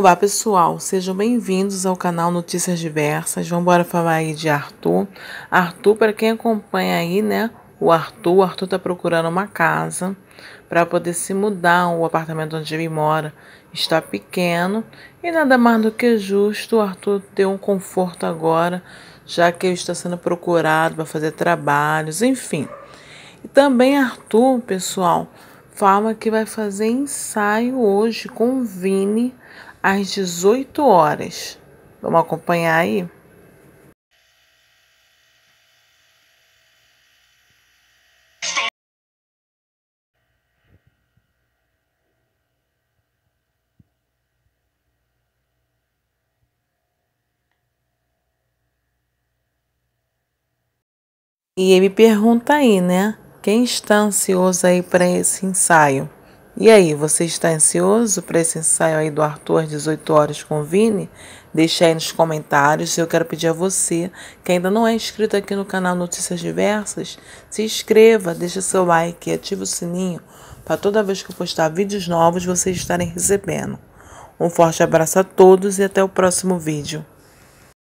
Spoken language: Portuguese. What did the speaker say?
Olá pessoal, sejam bem-vindos ao canal Notícias Diversas. Vamos embora falar aí de Arthur. Arthur, para quem acompanha aí, né? O Arthur, o Arthur tá procurando uma casa para poder se mudar. O apartamento onde ele mora está pequeno e nada mais do que justo o Arthur ter um conforto agora, já que ele está sendo procurado para fazer trabalhos, enfim. E também Arthur, pessoal, fala que vai fazer ensaio hoje com o Vini às 18 horas. Vamos acompanhar aí? E ele pergunta aí, né? Quem está ansioso aí para esse ensaio? E aí, você está ansioso para esse ensaio aí do Arthur às 18 horas com o Vini? Deixa aí nos comentários. Eu quero pedir a você que ainda não é inscrito aqui no canal Notícias Diversas, se inscreva, deixa seu like e ative o sininho para toda vez que eu postar vídeos novos vocês estarem recebendo. Um forte abraço a todos e até o próximo vídeo.